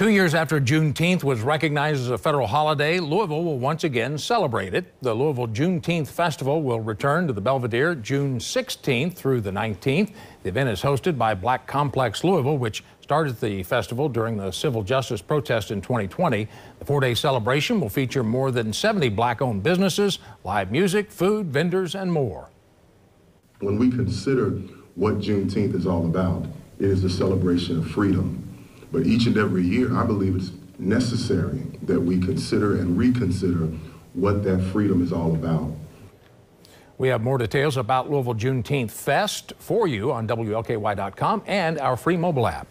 Two years after Juneteenth was recognized as a federal holiday, Louisville will once again celebrate it. The Louisville Juneteenth Festival will return to the Belvedere June 16th through the 19th. The event is hosted by Black Complex Louisville, which started the festival during the civil justice protest in 2020. The four day celebration will feature more than 70 black owned businesses, live music, food, vendors, and more. When we consider what Juneteenth is all about, it is the celebration of freedom. But each and every year, I believe it's necessary that we consider and reconsider what that freedom is all about. We have more details about Louisville Juneteenth Fest for you on WLKY.com and our free mobile app.